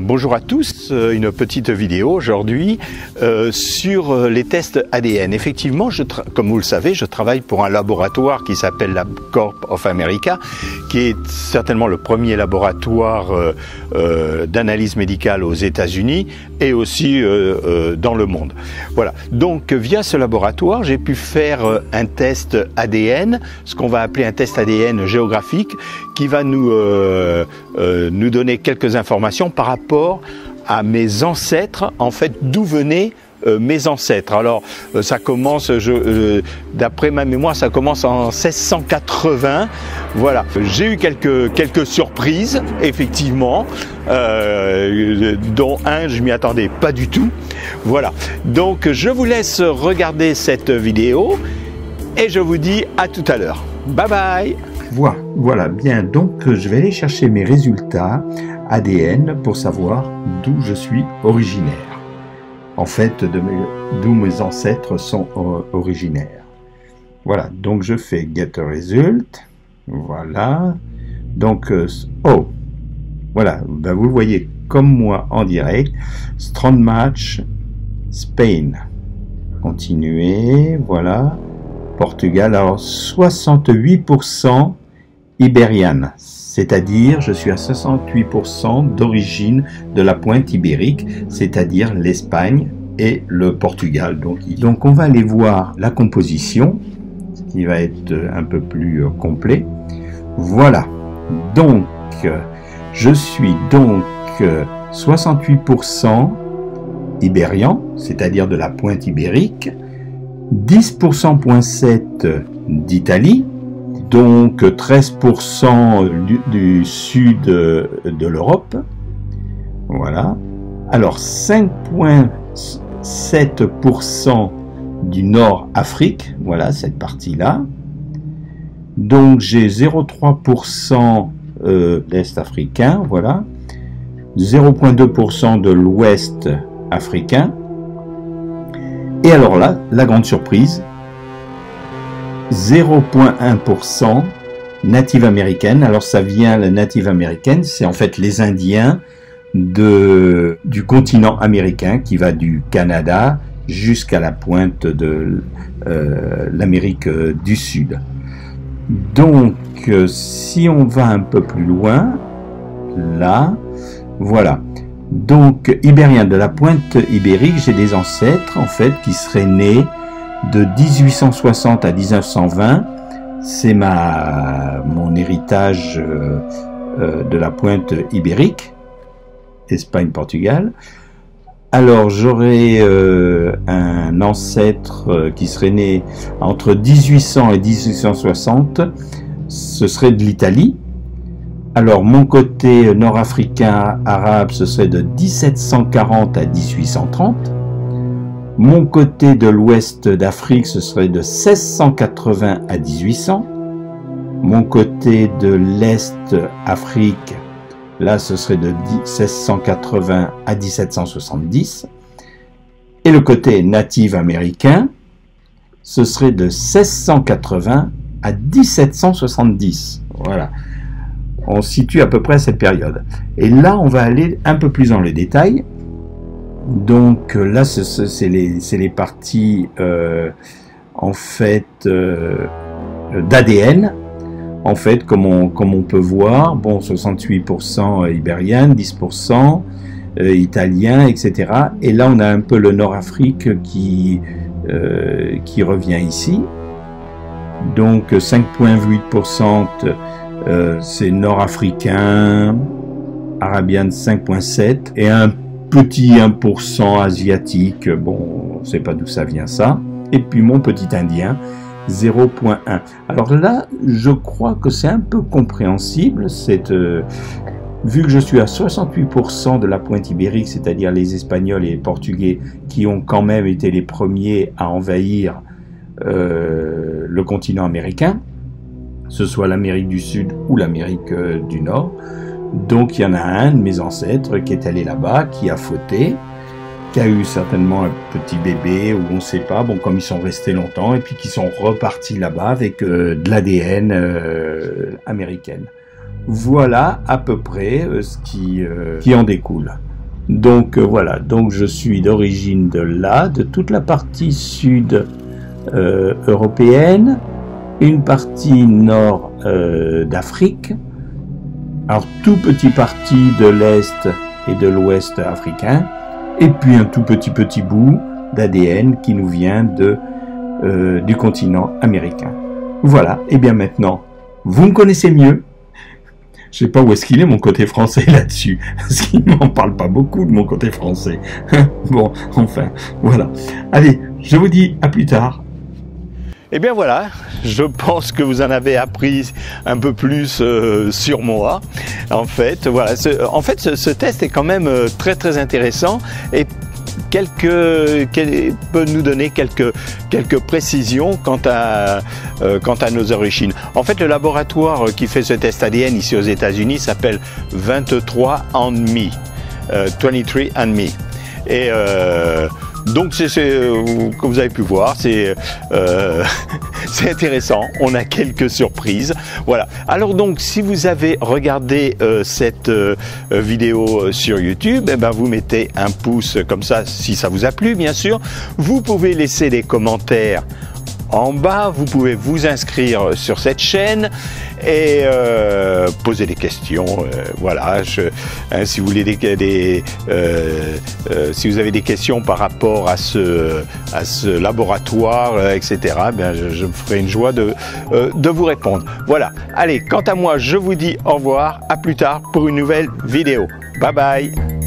bonjour à tous. Euh, une petite vidéo aujourd'hui euh, sur euh, les tests ADN. Effectivement, comme vous le savez, je travaille pour un laboratoire qui s'appelle LabCorp of America, qui est certainement le premier laboratoire euh, euh d'analyse médicale aux États-Unis et aussi euh, dans le monde. Voilà. Donc, via ce laboratoire, j'ai pu faire un test ADN, ce qu'on va appeler un test ADN géographique, qui va nous nous donner quelques informations par rapport à mes ancêtres, en fait, d'où venaient mes ancêtres. Alors, euh, ça commence, euh, d'après ma mémoire, ça commence en 1680. Voilà. J'ai eu quelques, quelques surprises, effectivement, dont un, je m'y attendais pas du tout. Voilà. Donc, je vous laisse regarder cette vidéo et je vous dis à tout à l'heure. Bye bye voilà, bien, donc je vais aller chercher mes résultats ADN pour savoir d'où je suis originaire. En fait, d'où mes ancêtres sont originaires. Voilà, donc je fais get result. Voilà. Donc, euh, oh, voilà, ben vous voyez comme moi en direct. Strand match, Spain. Continuez, voilà. Portugal, alors 68% ibérienne, c'est-à-dire je suis à 68% d'origine de la pointe ibérique, c'est-à-dire l'Espagne et le Portugal. Donc, on va aller voir la composition, qui va être un peu plus euh, complet. Voilà, donc je suis donc 68% euh, ibérien, c'est-à-dire de la pointe ibérique, 10,7% d'Italie, donc 13% du, sud de l'Europe. Voilà. Alors 5,7% du nord Afrique, voilà cette partie-là. Donc j'ai 0,3% euh, d'Est africain, voilà. 0,2% de l'Ouest africain. Et alors là, la grande surprise, 0,1% native américaine. Alors ça vient, la native américaine, c'est en fait les Indiens de, du continent américain qui va du Canada jusqu'à la pointe de euh, l'Amérique du Sud. Donc si on va un peu plus loin, là, voilà. Donc, ibérien de la pointe ibérique, j'ai des ancêtres en fait qui seraient nés de 1860 à 1920, c'est ma mon héritage euh, euh, de la pointe ibérique, Espagne-Portugal. Alors j'aurais euh, un ancêtre qui serait né entre 1800 et 1860, ce serait de l'Italie. Alors mon côté nord-africain arabe, ce serait de 1740 à 1830. Mon côté de l'ouest d'Afrique, ce serait de 1680 à 1800. Mon côté de l'est Afrique, là, ce serait de 1680 à 1770. Et le côté natif américain, ce serait de 1680 à 1770. Voilà. On situe à peu près à cette période. Et là, on va aller un peu plus dans les détails. Donc euh, là, c'est les, parties euh, en fait euh, d'ADN. En fait, comme on, comme on peut voir, bon, 68% ibérienne, 10% italien, etc. Et là, on a un peu le Nord-Afrique qui, qui revient ici. Donc 5,8% c'est nord-africain, arabian 5,7 et un petit 1% asiatique, bon, on ne sait pas d'où ça vient ça. Et puis mon petit indien, 0.1. Alors là, je crois que c'est un peu compréhensible, euh, vu que je suis à 68% de la pointe ibérique, c'est-à-dire les Espagnols et les Portugais, qui ont quand même été les premiers à envahir euh, le continent américain, ce soit l'Amérique du Sud ou l'Amérique euh, du Nord, donc il y en a un de mes ancêtres qui est allé là-bas, qui a fauté, qui a eu certainement un petit bébé ou on ne sait pas, bon comme ils sont restés longtemps et puis qui sont repartis là-bas avec euh, de l'ADN euh, américaine. Voilà à peu près euh, ce qui, qui en découle. Donc voilà, donc je suis d'origine de là, de toute la partie sud européenne, une partie nord d'Afrique, alors tout petit parti de l'est et de l'ouest africain, et puis un tout petit petit bout d'ADN qui nous vient de, du continent américain. Voilà, et bien maintenant, vous me connaissez mieux, je sais pas où est-ce qu'il est mon côté français là-dessus, parce qu'il m'en parle pas beaucoup de mon côté français. bon, enfin, voilà. Allez, je vous dis à plus tard. Eh bien voilà, je pense que vous en avez appris un peu plus euh, sur moi. En fait, voilà, en fait, ce, ce, test est quand même euh, très très intéressant et peut nous donner quelques, quelques précisions quant à, euh, quant à nos origines. En fait, le laboratoire qui fait ce test ADN ici aux États-Unis s'appelle 23 Me, 23 Me. Et euh, donc, c'est, euh, comme vous avez pu voir, c'est euh, intéressant. On a quelques surprises. Voilà. Alors donc, si vous avez regardé euh, cette vidéo sur YouTube, eh ben, vous mettez un pouce comme ça, si ça vous a plu, bien sûr. Vous pouvez laisser des commentaires en bas. Vous pouvez vous inscrire sur cette chaîne et euh, poser des questions. Euh, voilà, hein, si vous voulez des, euh, euh si vous avez des questions par rapport à ce à ce laboratoire, euh, etc. Bien, je, me ferai une joie de de vous répondre. Voilà. Allez, quant à moi, je vous dis au revoir. À plus tard pour une nouvelle vidéo. Bye bye.